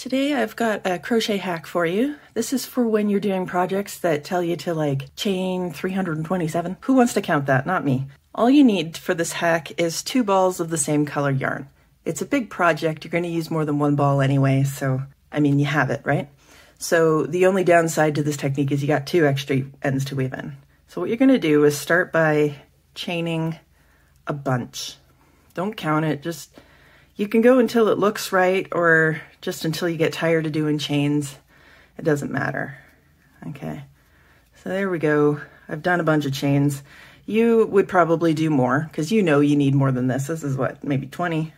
Today I've got a crochet hack for you. This is for when you're doing projects that tell you to like chain 327. Who wants to count that? Not me. All you need for this hack is two balls of the same color yarn. It's a big project. You're going to use more than one ball anyway, so I mean, you have it, right? So the only downside to this technique is you got two extra ends to weave in. So what you're going to do is start by chaining a bunch. Don't count it, just you can go until it looks right or just until you get tired of doing chains. It doesn't matter. Okay, so there we go. I've done a bunch of chains. You would probably do more because you know you need more than this. This is what, maybe 20,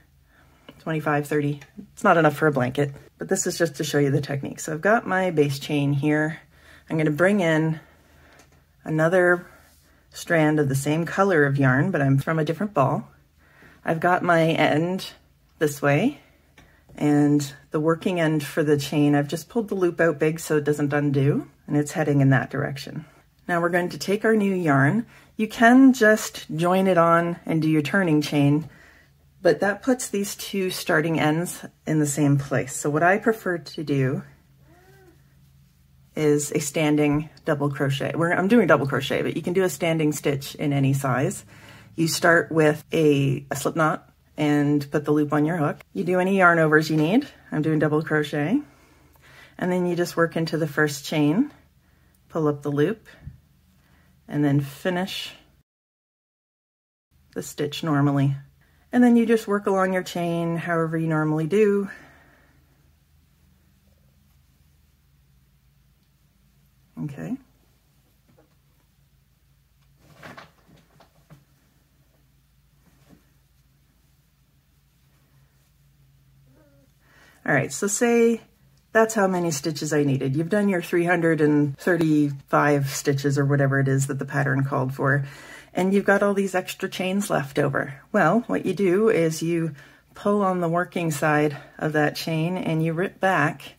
25, 30. It's not enough for a blanket, but this is just to show you the technique. So I've got my base chain here. I'm gonna bring in another strand of the same color of yarn, but I'm from a different ball. I've got my end this way. And the working end for the chain, I've just pulled the loop out big so it doesn't undo, and it's heading in that direction. Now we're going to take our new yarn. You can just join it on and do your turning chain, but that puts these two starting ends in the same place. So what I prefer to do is a standing double crochet. We're, I'm doing double crochet, but you can do a standing stitch in any size. You start with a, a slip knot and put the loop on your hook. You do any yarn overs you need. I'm doing double crochet. And then you just work into the first chain, pull up the loop, and then finish the stitch normally. And then you just work along your chain however you normally do. Okay. All right, so say that's how many stitches I needed. You've done your 335 stitches or whatever it is that the pattern called for, and you've got all these extra chains left over. Well, what you do is you pull on the working side of that chain and you rip back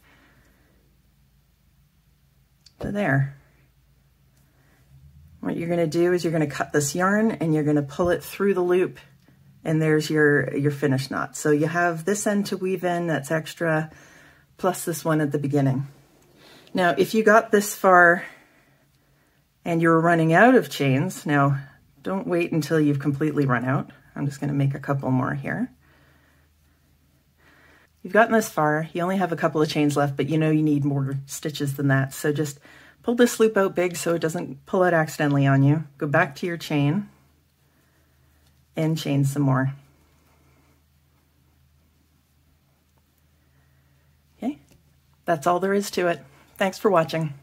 to there. What you're gonna do is you're gonna cut this yarn and you're gonna pull it through the loop and there's your, your finish knot. So you have this end to weave in that's extra, plus this one at the beginning. Now, if you got this far and you're running out of chains, now don't wait until you've completely run out. I'm just gonna make a couple more here. You've gotten this far, you only have a couple of chains left, but you know you need more stitches than that. So just pull this loop out big so it doesn't pull out accidentally on you. Go back to your chain and chain some more. Okay, that's all there is to it. Thanks for watching.